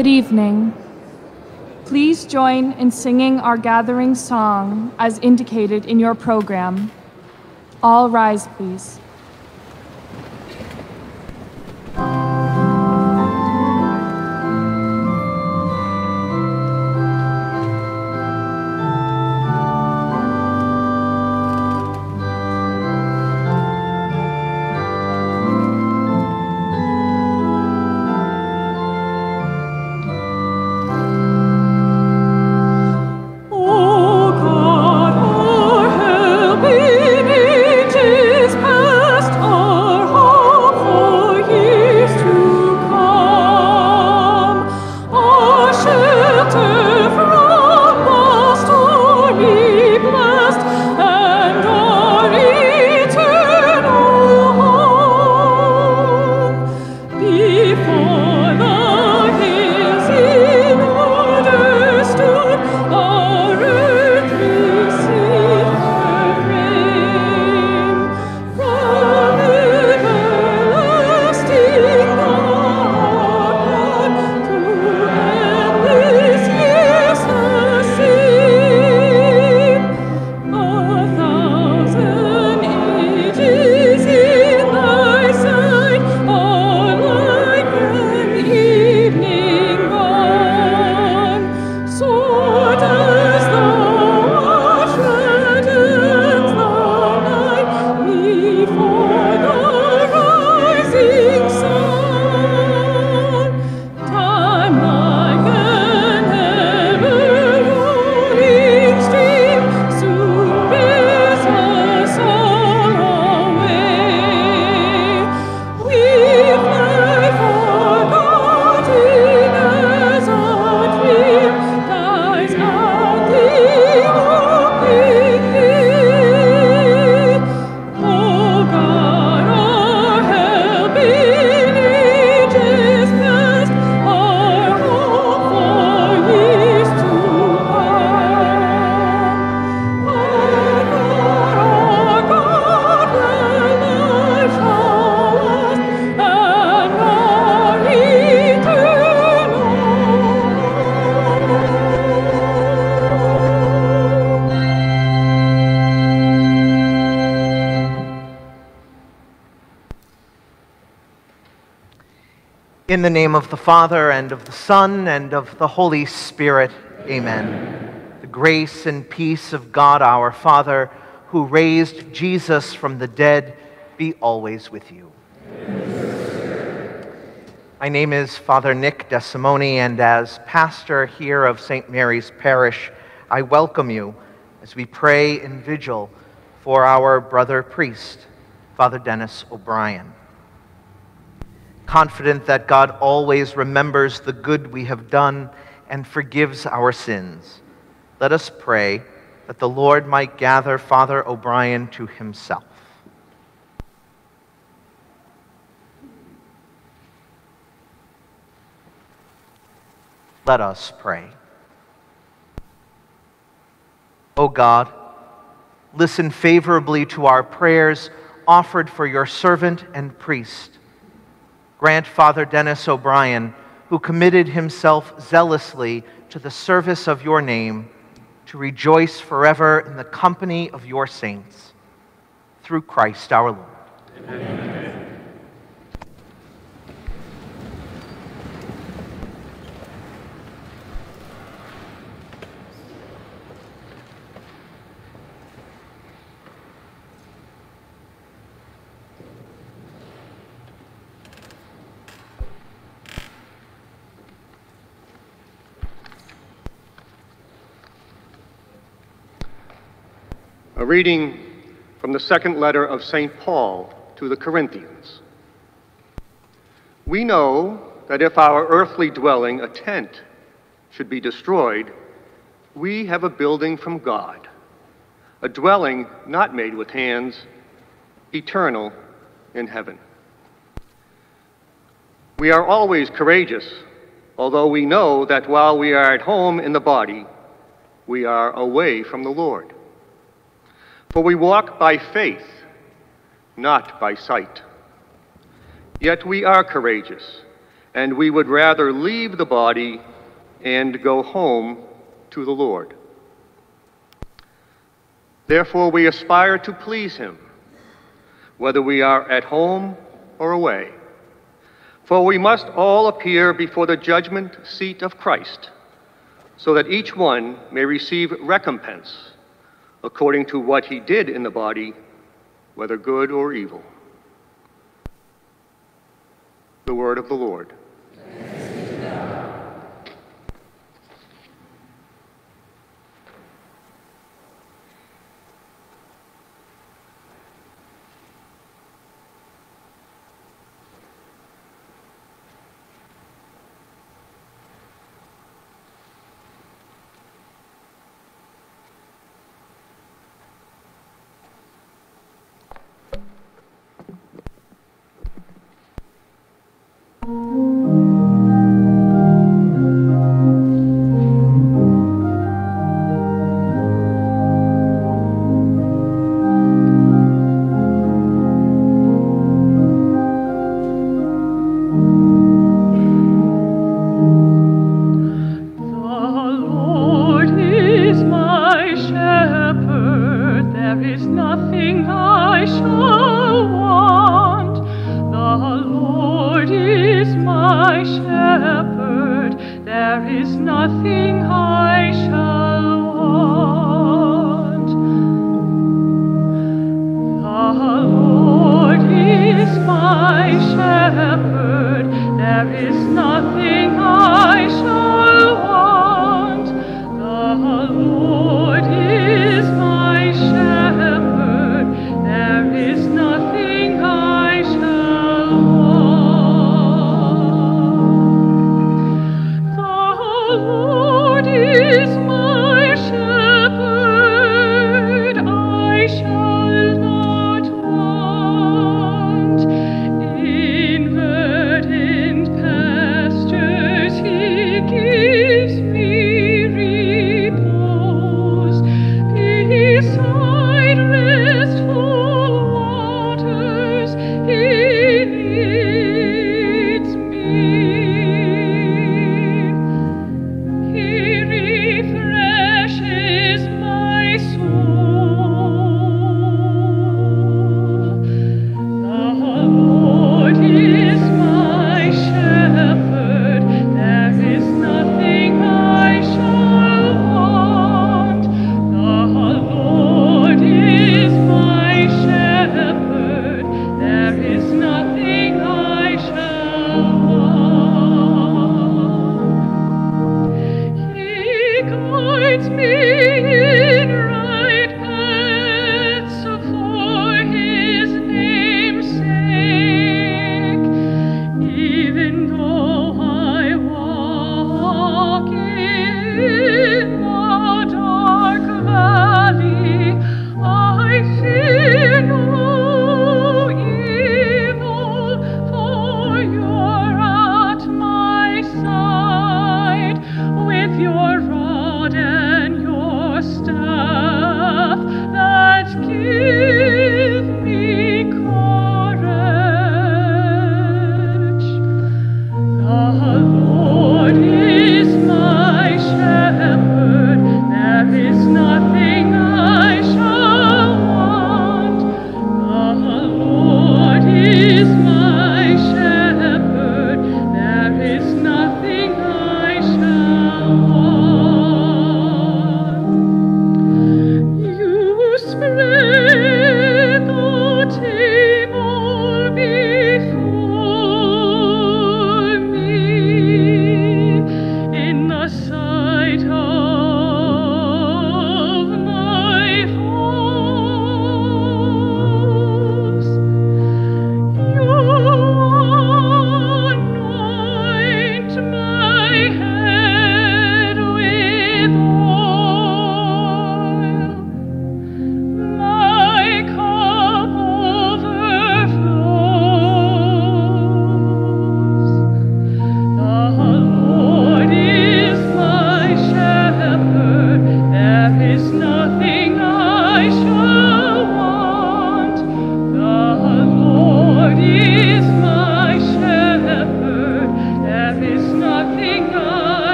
Good evening. Please join in singing our gathering song as indicated in your program. All rise, please. In the name of the Father, and of the Son, and of the Holy Spirit, amen. The grace and peace of God our Father, who raised Jesus from the dead, be always with you. My name is Father Nick DeSimone, and as pastor here of St. Mary's Parish, I welcome you as we pray in vigil for our brother priest, Father Dennis O'Brien confident that God always remembers the good we have done and forgives our sins. Let us pray that the Lord might gather Father O'Brien to himself. Let us pray. O God, listen favorably to our prayers offered for your servant and priest grant Father Dennis O'Brien, who committed himself zealously to the service of your name, to rejoice forever in the company of your saints. Through Christ our Lord. Amen. A reading from the second letter of St. Paul to the Corinthians. We know that if our earthly dwelling, a tent, should be destroyed, we have a building from God, a dwelling not made with hands, eternal in heaven. We are always courageous, although we know that while we are at home in the body, we are away from the Lord. For we walk by faith, not by sight. Yet we are courageous, and we would rather leave the body and go home to the Lord. Therefore, we aspire to please Him, whether we are at home or away. For we must all appear before the judgment seat of Christ, so that each one may receive recompense according to what he did in the body, whether good or evil. The word of the Lord.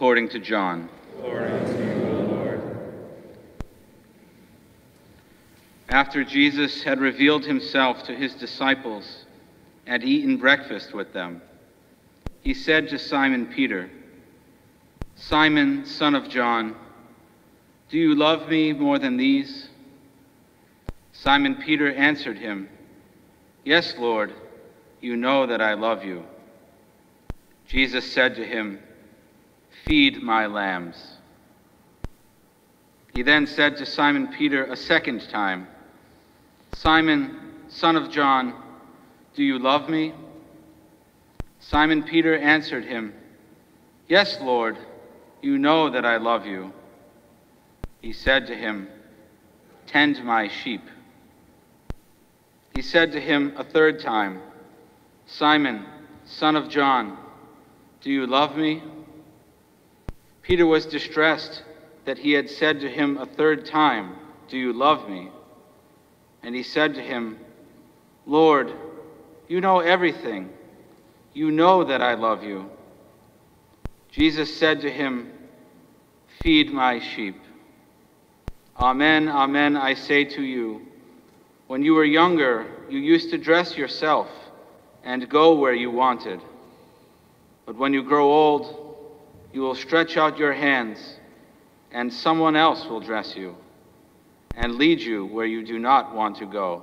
According to John. After Jesus had revealed himself to his disciples and eaten breakfast with them, he said to Simon Peter, Simon, son of John, do you love me more than these? Simon Peter answered him, Yes, Lord, you know that I love you. Jesus said to him, Feed my lambs. He then said to Simon Peter a second time, Simon, son of John, do you love me? Simon Peter answered him, Yes, Lord, you know that I love you. He said to him, Tend my sheep. He said to him a third time, Simon, son of John, do you love me? Peter was distressed that he had said to him a third time, Do you love me? And he said to him, Lord, you know everything. You know that I love you. Jesus said to him, Feed my sheep. Amen, amen, I say to you, when you were younger, you used to dress yourself and go where you wanted. But when you grow old, you will stretch out your hands, and someone else will dress you and lead you where you do not want to go.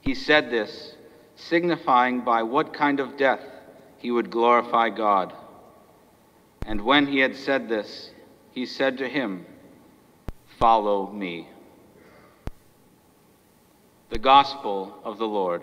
He said this, signifying by what kind of death he would glorify God. And when he had said this, he said to him, Follow me. The Gospel of the Lord.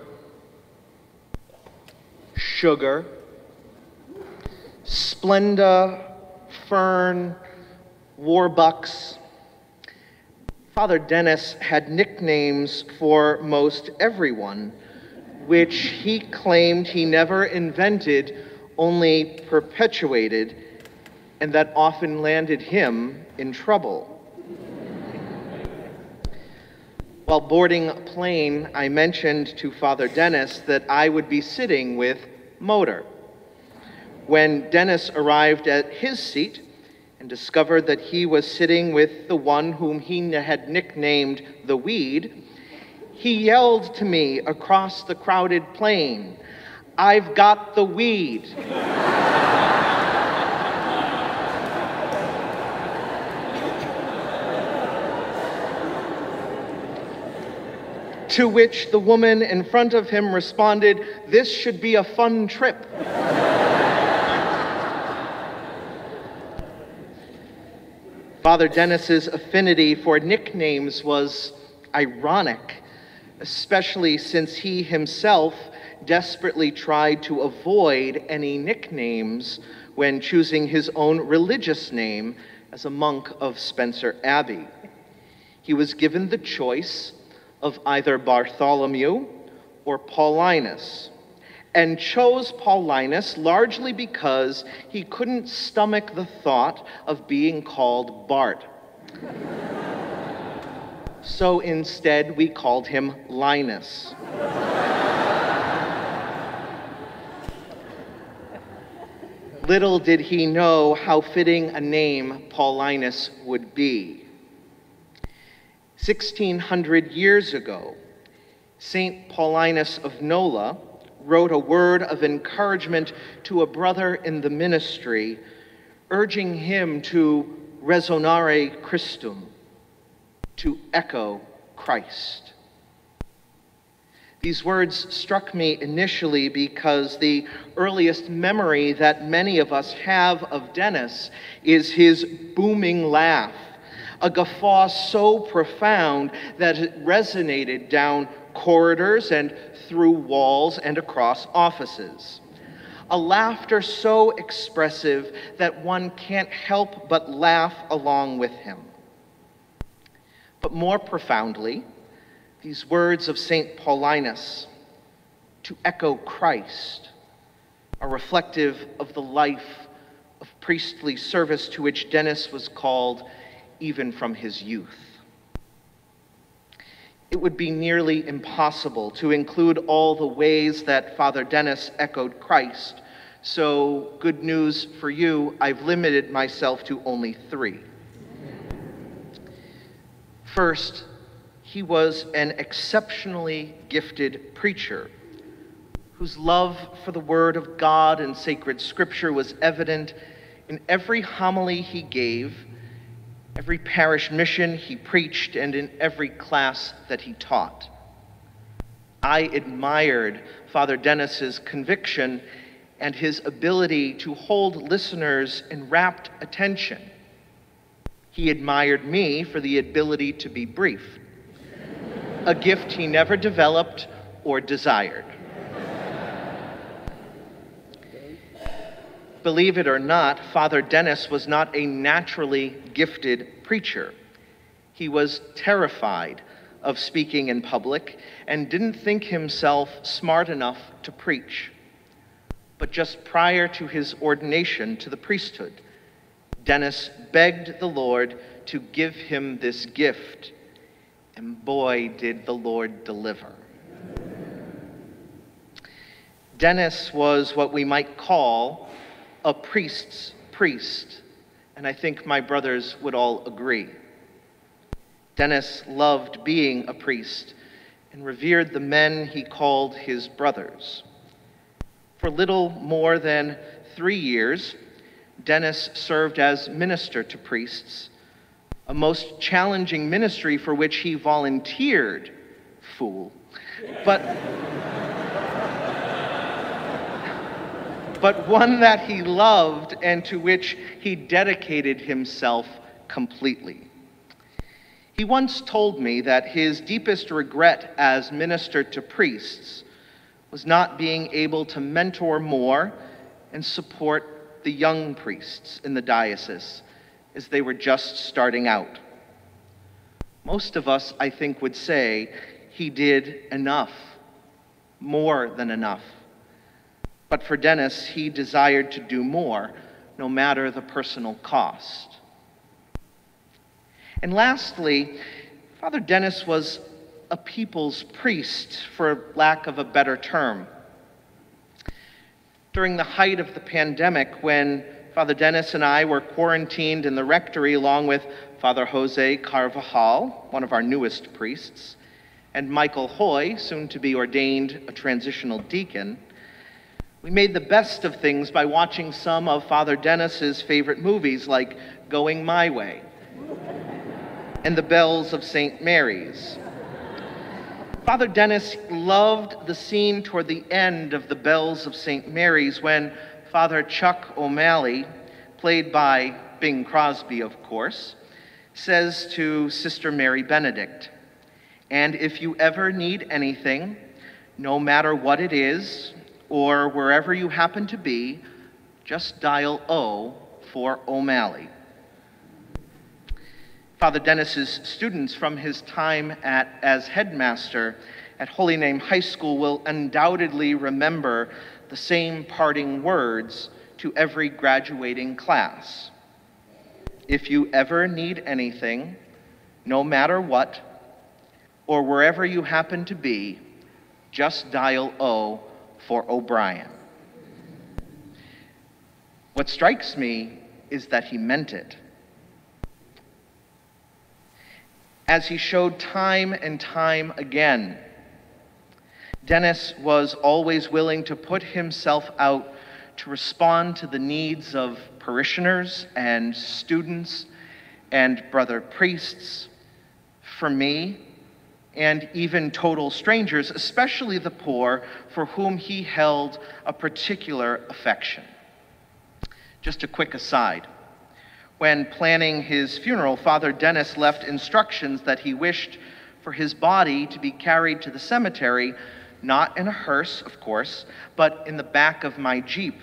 sugar, Splenda, Fern, Warbucks. Father Dennis had nicknames for most everyone, which he claimed he never invented, only perpetuated, and that often landed him in trouble. While boarding a plane, I mentioned to Father Dennis that I would be sitting with Motor. When Dennis arrived at his seat and discovered that he was sitting with the one whom he had nicknamed the Weed, he yelled to me across the crowded plane, I've got the weed. To which the woman in front of him responded, This should be a fun trip. Father Dennis's affinity for nicknames was ironic, especially since he himself desperately tried to avoid any nicknames when choosing his own religious name as a monk of Spencer Abbey. He was given the choice of either Bartholomew or Paulinus, and chose Paulinus largely because he couldn't stomach the thought of being called Bart. so instead, we called him Linus. Little did he know how fitting a name Paulinus would be. 1600 years ago, St. Paulinus of Nola wrote a word of encouragement to a brother in the ministry, urging him to resonare Christum, to echo Christ. These words struck me initially because the earliest memory that many of us have of Dennis is his booming laugh, a guffaw so profound that it resonated down corridors and through walls and across offices. A laughter so expressive that one can't help but laugh along with him. But more profoundly, these words of St. Paulinus to echo Christ are reflective of the life of priestly service to which Dennis was called even from his youth. It would be nearly impossible to include all the ways that Father Dennis echoed Christ, so good news for you, I've limited myself to only three. First, he was an exceptionally gifted preacher whose love for the Word of God and sacred Scripture was evident in every homily he gave, every parish mission he preached, and in every class that he taught. I admired Father Dennis's conviction and his ability to hold listeners in rapt attention. He admired me for the ability to be brief a gift he never developed or desired. Believe it or not, Father Dennis was not a naturally gifted preacher. He was terrified of speaking in public and didn't think himself smart enough to preach. But just prior to his ordination to the priesthood, Dennis begged the Lord to give him this gift and boy, did the Lord deliver. Dennis was what we might call a priest's priest, and I think my brothers would all agree. Dennis loved being a priest and revered the men he called his brothers. For little more than three years, Dennis served as minister to priests a most challenging ministry for which he volunteered, fool. But, but one that he loved and to which he dedicated himself completely. He once told me that his deepest regret as minister to priests was not being able to mentor more and support the young priests in the diocese as they were just starting out. Most of us, I think, would say he did enough, more than enough. But for Dennis, he desired to do more, no matter the personal cost. And lastly, Father Dennis was a people's priest, for lack of a better term. During the height of the pandemic, when Father Dennis and I were quarantined in the rectory along with Father Jose Carvajal, one of our newest priests, and Michael Hoy, soon to be ordained a transitional deacon. We made the best of things by watching some of Father Dennis's favorite movies like Going My Way and The Bells of St. Mary's. Father Dennis loved the scene toward the end of The Bells of St. Mary's when Father Chuck O'Malley, played by Bing Crosby, of course, says to Sister Mary Benedict, And if you ever need anything, no matter what it is or wherever you happen to be, just dial O for O'Malley. Father Dennis's students from his time at, as headmaster at Holy Name High School will undoubtedly remember the same parting words to every graduating class. If you ever need anything, no matter what, or wherever you happen to be, just dial O for O'Brien. What strikes me is that he meant it. As he showed time and time again, Dennis was always willing to put himself out to respond to the needs of parishioners and students and brother priests. For me, and even total strangers, especially the poor, for whom he held a particular affection. Just a quick aside. When planning his funeral, Father Dennis left instructions that he wished for his body to be carried to the cemetery, not in a hearse, of course, but in the back of my Jeep.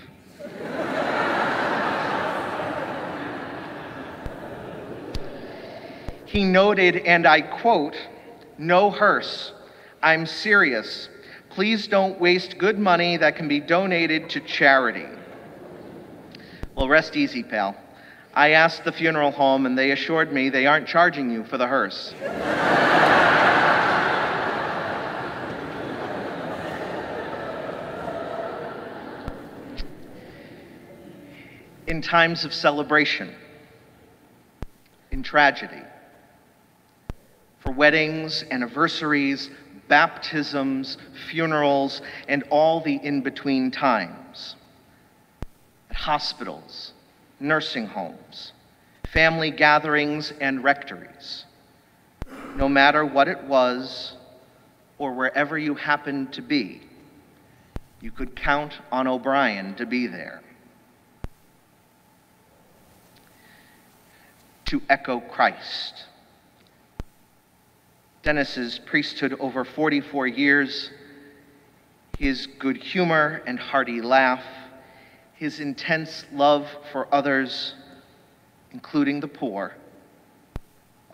he noted, and I quote, no hearse. I'm serious. Please don't waste good money that can be donated to charity. Well, rest easy, pal. I asked the funeral home, and they assured me they aren't charging you for the hearse. in times of celebration, in tragedy, for weddings, anniversaries, baptisms, funerals, and all the in between times. At hospitals, nursing homes, family gatherings, and rectories. No matter what it was or wherever you happened to be, you could count on O'Brien to be there. To echo Christ Dennis's priesthood over 44 years, his good humor and hearty laugh, his intense love for others, including the poor,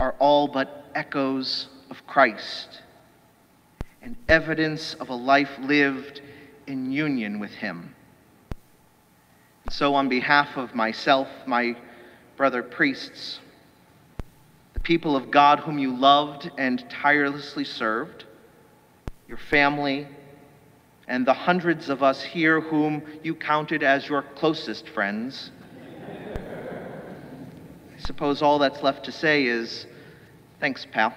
are all but echoes of Christ and evidence of a life lived in union with Him. So, on behalf of myself, my brother priests, people of God whom you loved and tirelessly served, your family, and the hundreds of us here whom you counted as your closest friends. I suppose all that's left to say is thanks, pal.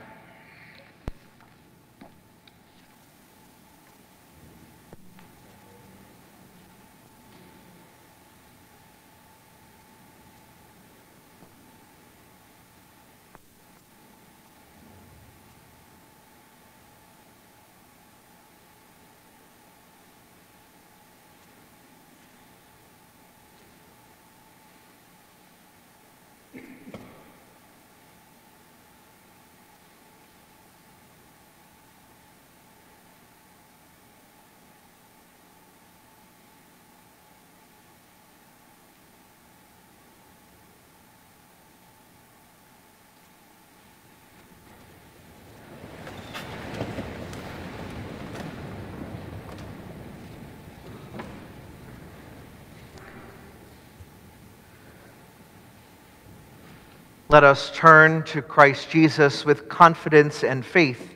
Let us turn to Christ Jesus with confidence and faith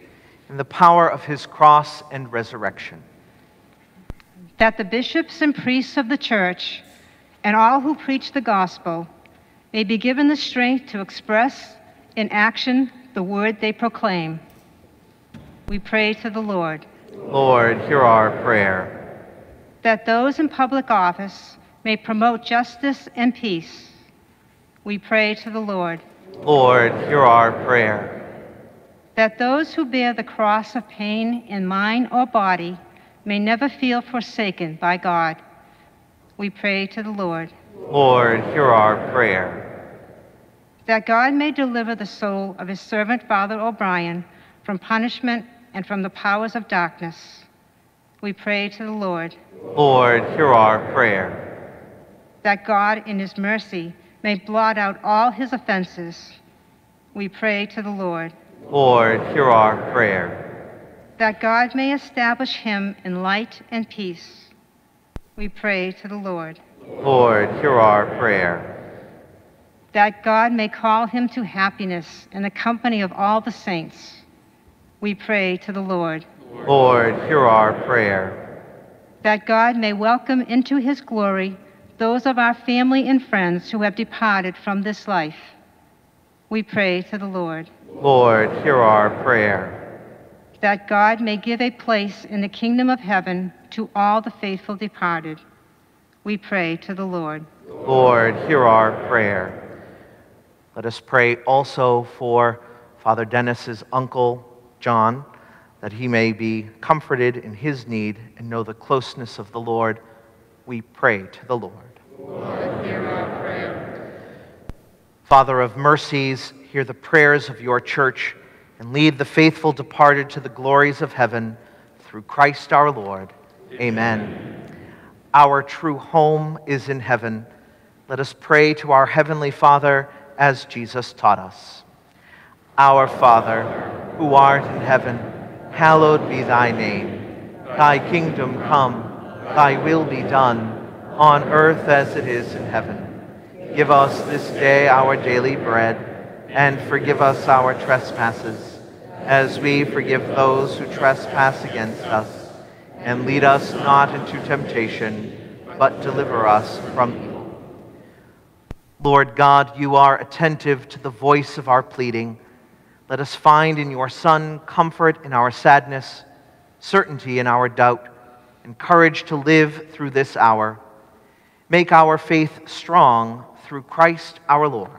in the power of his cross and resurrection. That the bishops and priests of the church and all who preach the gospel may be given the strength to express in action the word they proclaim. We pray to the Lord. Lord, hear our prayer. That those in public office may promote justice and peace we pray to the Lord. Lord, hear our prayer. That those who bear the cross of pain in mind or body may never feel forsaken by God. We pray to the Lord. Lord, hear our prayer. That God may deliver the soul of his servant Father O'Brien from punishment and from the powers of darkness. We pray to the Lord Lord, hear our prayer. that God, in his mercy, may blot out all his offenses. We pray to the Lord Lord, hear our prayer. that God may establish him in light and peace. We pray to the Lord Lord, hear our prayer. that God may call him to happiness in the company of all the saints. We pray to the Lord Lord, hear our prayer. that God may welcome into his glory those of our family and friends who have departed from this life. We pray to the Lord Lord, hear our prayer. that God may give a place in the kingdom of heaven to all the faithful departed. We pray to the Lord. Lord, hear our prayer. Let us pray also for Father Dennis's uncle, John, that he may be comforted in his need and know the closeness of the Lord. We pray to the Lord. Father of mercies, hear the prayers of your church and lead the faithful departed to the glories of heaven through Christ our Lord. Amen. Our true home is in heaven. Let us pray to our heavenly Father as Jesus taught us. Our Father, who art in heaven, hallowed be thy name. Thy kingdom come, thy will be done, on earth as it is in heaven. Give us this day our daily bread, and forgive us our trespasses, as we forgive those who trespass against us. And lead us not into temptation, but deliver us from evil. Lord God, you are attentive to the voice of our pleading. Let us find in your Son comfort in our sadness, certainty in our doubt, and courage to live through this hour. Make our faith strong through Christ our Lord.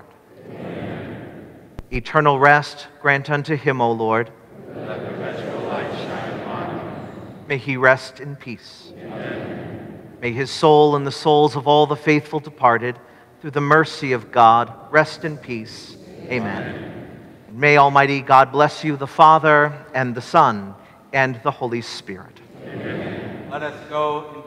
Eternal rest grant unto him, O Lord. Let the natural light shine upon him. May he rest in peace. Amen. May his soul and the souls of all the faithful departed, through the mercy of God, rest in peace. Amen. And may Almighty God bless you, the Father, and the Son, and the Holy Spirit. Let us go